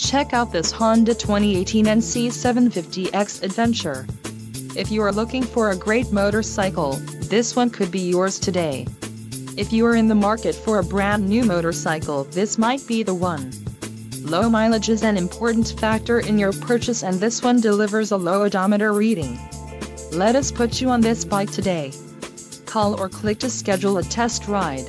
Check out this Honda 2018 NC750X Adventure. If you are looking for a great motorcycle, this one could be yours today. If you are in the market for a brand new motorcycle, this might be the one. Low mileage is an important factor in your purchase and this one delivers a low odometer reading. Let us put you on this bike today. Call or click to schedule a test ride.